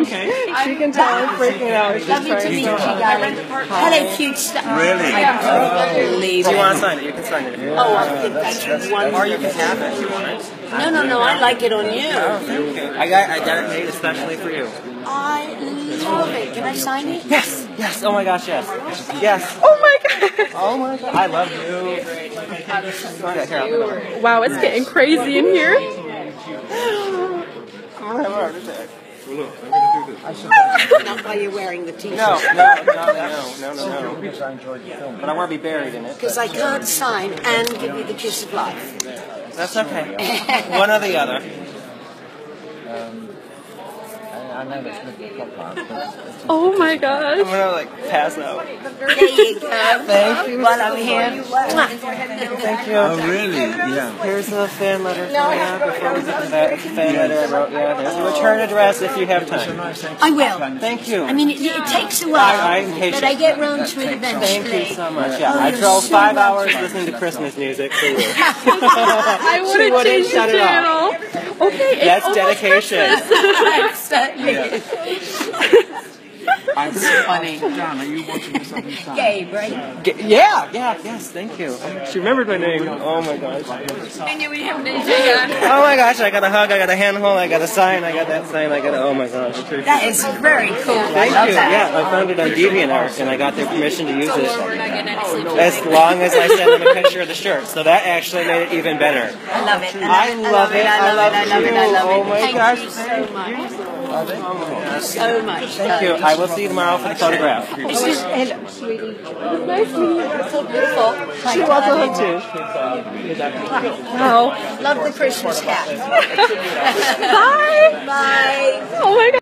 Okay. She can tell I'm freaking out. She's Lovely to trying meet so you, hard. darling. Hello, cute stuff. Really? I don't believe Do you want to sign it? You can sign it. Oh, I think that's wonderful. Or you can have it if you want it. No, no, no, I like it on you. Oh, Thank you. I got I got it made especially for you. I love it. Can I sign it? Yes, yes. Oh my gosh, yes, yes. Oh my god. Oh my god, I love you. Okay, here, I'll put it Wow, it's getting crazy in here. I'm gonna have a heart attack. Not while you're wearing the t-shirt. No, no, no, no, no, no, no. But I want to be buried in it. Because I can't sign and give you the kiss of life. That's okay. One or the other. Oh my gosh. I'm gonna like pass out. There you go. Thank you. While I'm here. Thank you. Oh, really? Yeah. Here's a fan letter for you before we get to that. Fan letter I wrote you. There's a return address if you have time. I will. Thank you. I mean, it, it takes a I- while, I'm patient. but I get round to it eventually. Thank you so much. Yeah, Oh, I drove so five welcome. hours listening to Christmas music for you. I wouldn't wouldn't change the shut it off. channel. Okay, it's That's almost dedication. Absolutely. I'm funny. John, are you watching this on? Gabe, right? G- Yeah, yeah, yes, thank you. She remembered my name. Oh my gosh. I knew we have anything Oh my gosh, I got a hug, I got a handhold, I got a sign, I got that sign, I got a, oh my gosh. That is very cool. Thank you. Yeah, I found it on DeviantArt and I got their permission to use it. As long as I sent them a picture of the shirt. So that actually made it even better. I love it. I love it. I love I love it. I love it. Oh my Thank gosh. you so much. So much. Thank you. I will see you tomorrow for the photograph. It's just, hello, sweetie. Nice meeting you. You're so beautiful. She wants a hug too. Wow. Love the Christmas hat. Bye. Bye. Oh my god.